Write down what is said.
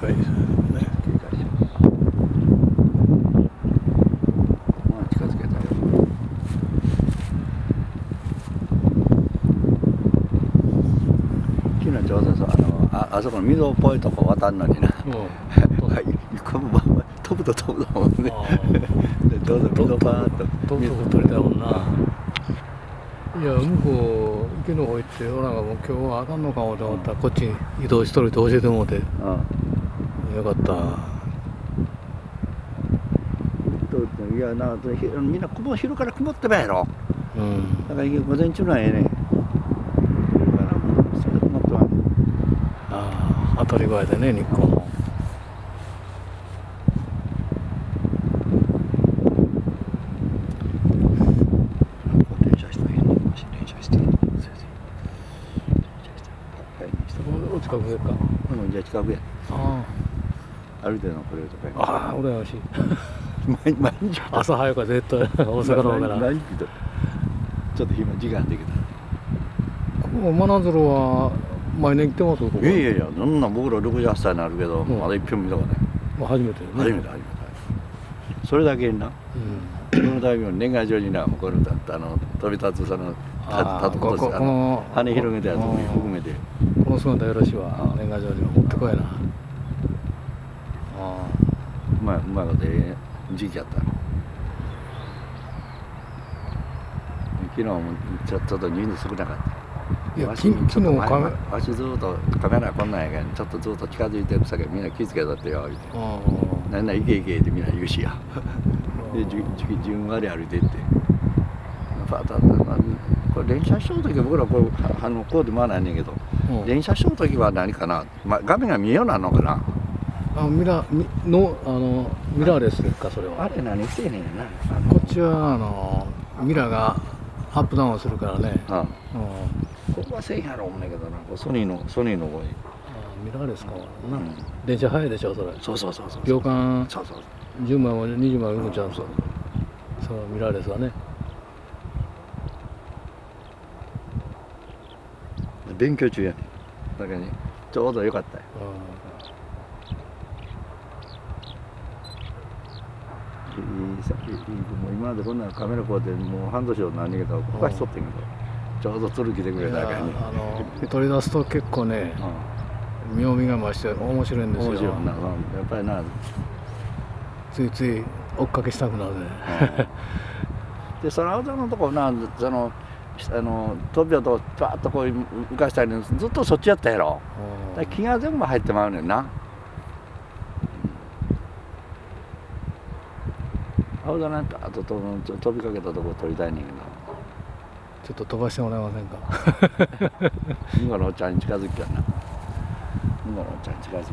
解ですね昨日ちょうどさあのああそこの溝っぽいとこ渡んのにな、うん、はい。このまま飛ぶと飛ぶと思うね。でどうぞ溝パーッと飛ぶとこ取れたもんな。いや向こう池の方行って俺んかもう今日はあかんのかもと思った。ら、うん、こっち移動しとるって教えてもうて、うん。かった。いやなひみんな雲昼から曇ってばやろ。うん。だから午前中のはええね昼からも。う曇ってまうねああ当たり前だね日光も近くでか？うんじゃあ近くや。あ歩いてるのこれとかあああ羨ましい。毎毎日。朝早くから絶対大阪の方から。毎日ちょっと暇時間できここ真鶴は毎年来てます？ここ。たいやいやいやそんな僕ら68歳になるけど、うん。まだ一票も見たことない。まあ初めてね。初めて初めて。それだけにな。うん。そのために年賀状になもうこのあの飛び立つそのあー立つこの羽広げたやつもうん含めて。この姿よろしいわ。ああ年賀状には持ってこいなまいうまいことええ時期やったの。昨日もちょちょっと人数少なかった。いやわしき昨日ちょっとカメ前わしずっとカメラこんなんやけんちょっとずっと近づいてるさけみんな気付けとってよ言うて。あなんなん行け行けってみんな言うしや。でじゅじゅ順割り歩いてって。パタッとこれ連射しとる時僕らこうはあのこうで回らないねんけど。うん。連射しとる時は何かな、まあ、画面が見えようなんのかな？あミラみのあのミラーレスですかそれは。あれ何してんねんな。あこっちはあのミラーがアップダウンするからね。の、うん、うん。ここはせんやろ思うねんけどな。ソニーのソニーの方に、あミラーレスか。もうな、ん、電車早いでしょそれ。そうそうそうそう秒間そうそう。10枚も20枚も動くんちゃう？そうそのミラーレスはね。勉強中やねん。だからねちょうどよかったよ。いいさいいいいもう今までこんなカメラこうやってもう半年を何年かこかしとってんけどちょうど鶴来てくれたからね。あの取り出すと結構ね妙味が増して面白いんですよ。面白いな。うん。やっぱりなついつい追っかけしたくなるね。でその青空のとこなそのあの飛びをとパーッとこう浮かしたりずっとそっちやったやろ。だから気が全部入ってまうねんな青空にパーッと飛ぶ飛びかけたとこ撮りたいねんけちょっと飛ばしてもらえませんか？ど今のおっちゃんに近づきやな。今のおっちゃんに近づきや